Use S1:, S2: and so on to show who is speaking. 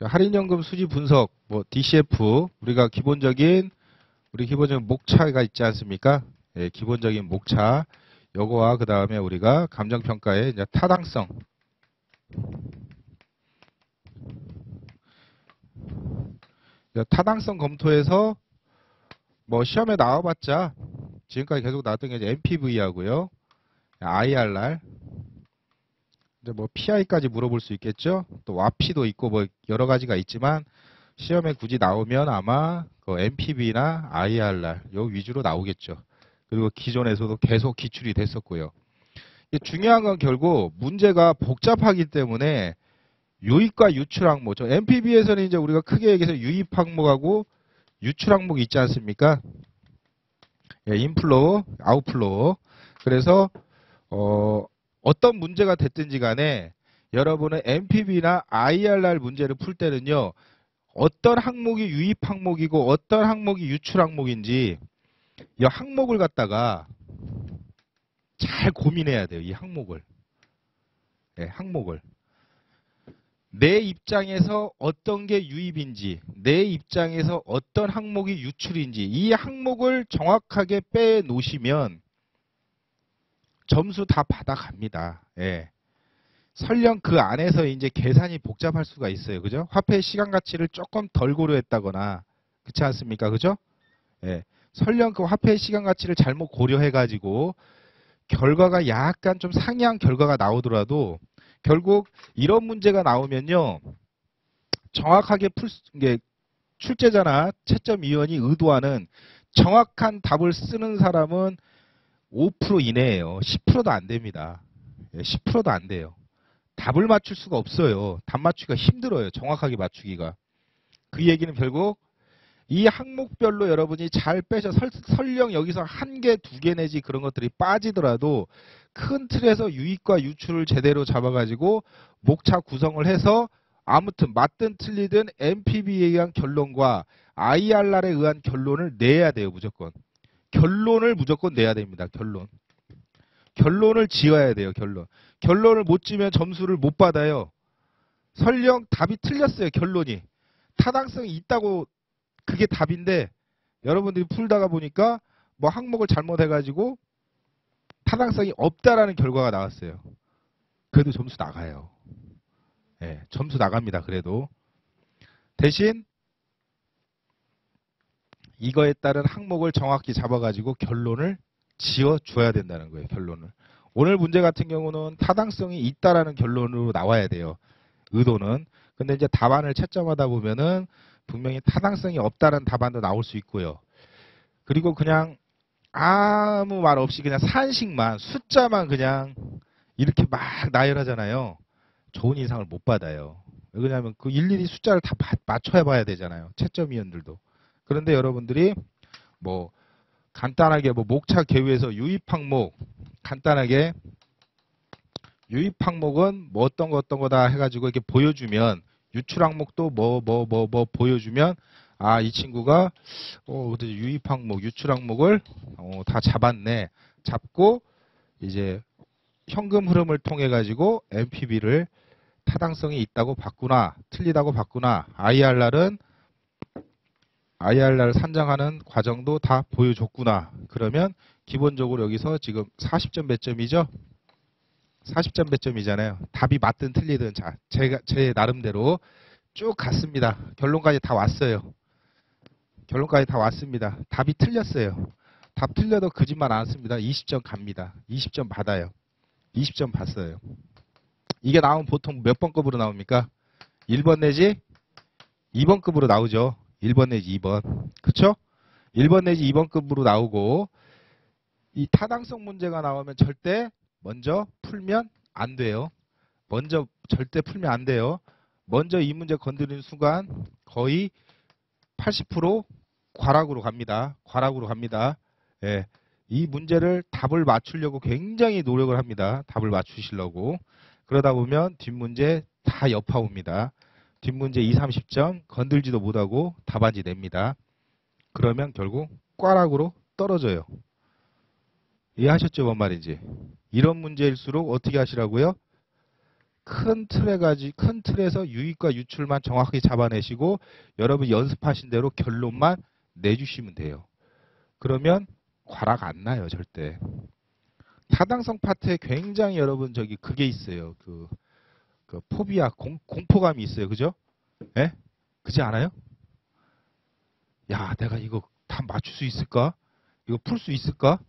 S1: 자, 할인연금 수지 분석, 뭐 DCF 우리가 기본적인 우리 기본적인 목차가 있지 않습니까? 예, 기본적인 목차. 요거와 그 다음에 우리가 감정평가의 이제 타당성. 타당성 검토에서 뭐 시험에 나와봤자 지금까지 계속 나왔던 게 이제 MPV하고요, IRR, 이제 뭐 PI까지 물어볼 수 있겠죠. 또 와피도 있고 뭐 여러 가지가 있지만 시험에 굳이 나오면 아마 그 NPV나 IRR 요 위주로 나오겠죠. 그리고 기존에서도 계속 기출이 됐었고요. 중요한 건 결국 문제가 복잡하기 때문에 유입과 유출 항목. 저 NPV에서는 이제 우리가 크게 얘기해서 유입 항목하고 유출 항목이 있지 않습니까? 예, inflow, outflow. 그래서 어, 어떤 문제가 됐든지 간에 여러분은 MPB나 IRR 문제를 풀 때는요. 어떤 항목이 유입 항목이고 어떤 항목이 유출 항목인지 이 항목을 갖다가 잘 고민해야 돼요. 이 항목을. 네, 항목을. 내 입장에서 어떤 게 유입인지, 내 입장에서 어떤 항목이 유출인지, 이 항목을 정확하게 빼 놓으시면 점수 다 받아갑니다. 예. 설령 그 안에서 이제 계산이 복잡할 수가 있어요. 그죠? 화폐의 시간 가치를 조금 덜 고려했다거나, 그렇지 않습니까? 그죠? 예. 설령 그 화폐의 시간 가치를 잘못 고려해 가지고, 결과가 약간 좀 상이한 결과가 나오더라도, 결국 이런 문제가 나오면요. 정확하게 풀, 게 출제자나 채점위원이 의도하는 정확한 답을 쓰는 사람은 5% 이내예요. 10%도 안 됩니다. 10%도 안 돼요. 답을 맞출 수가 없어요. 답 맞추기가 힘들어요. 정확하게 맞추기가. 그 얘기는 결국 이 항목별로 여러분이 잘 빼서 설, 설령 여기서 한 개, 두 개 내지 그런 것들이 빠지더라도 큰 틀에서 유익과 유출을 제대로 잡아가지고 목차 구성을 해서 아무튼 맞든 틀리든 MPB에 의한 결론과 IRR에 의한 결론을 내야 돼요. 무조건. 결론을 무조건 내야 됩니다. 결론. 결론을 지어야 돼요. 결론. 결론을 못 지면 점수를 못 받아요. 설령 답이 틀렸어요. 결론이. 타당성이 있다고 그게 답인데 여러분들이 풀다가 보니까 뭐 항목을 잘못해가지고 타당성이 없다라는 결과가 나왔어요. 그래도 점수 나가요. 네, 점수 나갑니다. 그래도 대신 이거에 따른 항목을 정확히 잡아가지고 결론을 지어 줘야 된다는 거예요. 결론을. 오늘 문제 같은 경우는 타당성이 있다라는 결론으로 나와야 돼요. 의도는. 근데 이제 답안을 채점하다 보면은 분명히 타당성이 없다는 답안도 나올 수 있고요. 그리고 그냥 아무 말 없이 그냥 산식만 숫자만 그냥 이렇게 막 나열하잖아요. 좋은 인상을 못 받아요. 왜냐하면 그 일일이 숫자를 다 맞춰야 봐야 되잖아요. 채점위원들도. 그런데 여러분들이 뭐 간단하게 뭐 목차 개요에서 유입 항목 간단하게 유입 항목은 뭐 어떤 거 어떤 거다 해가지고 이렇게 보여주면 유출 항목도 뭐뭐 뭐 뭐 보여주면 아 이 친구가 어 유입 항목 유출 항목을 어, 다 잡았네. 잡고 이제 현금 흐름을 통해 가지고 MPB를 타당성이 있다고 봤구나 틀리다고 봤구나. IRR은 IRR 산정하는 과정도 다 보여줬구나 그러면 기본적으로 여기서 지금 40점 몇 점이죠 40점 몇 점이잖아요. 답이 맞든 틀리든 자, 제가 제 나름대로 쭉 갔습니다. 결론까지 다 왔어요. 결론까지 다 왔습니다. 답이 틀렸어요. 답 틀려도 거짓말 안 씁니다. 20점 갑니다. 20점 받아요. 20점 봤어요. 이게 나오면 보통 몇 번 급으로 나옵니까? 1번 내지 2번 급으로 나오죠. 1번 내지 2번. 그쵸? 1번 내지 2번급으로 나오고 이 타당성 문제가 나오면 절대 먼저 풀면 안 돼요. 먼저 절대 풀면 안 돼요. 먼저 이 문제 건드리는 순간 거의 80% 과락으로 갑니다. 과락으로 갑니다. 예. 이 문제를 답을 맞추려고 굉장히 노력을 합니다. 답을 맞추시려고. 그러다 보면 뒷문제 다 여파 옵니다. 뒷문제 2, 30점 건들지도 못하고 답안지 냅니다. 그러면 결국 꽈락으로 떨어져요. 이해하셨죠? 뭔 말인지. 이런 문제일수록 어떻게 하시라고요? 큰 틀에 가지 큰 틀에서 유입과 유출만 정확하게 잡아내시고 여러분 연습하신 대로 결론만 내주시면 돼요. 그러면 과락 안 나요 절대. 타당성 파트에 굉장히 여러분 저기 그게 있어요. 그, 그 포비아 공, 공포감이 있어요. 그죠? 예? 그지 않아요? 야 내가 이거 다 맞출 수 있을까? 이거 풀 수 있을까?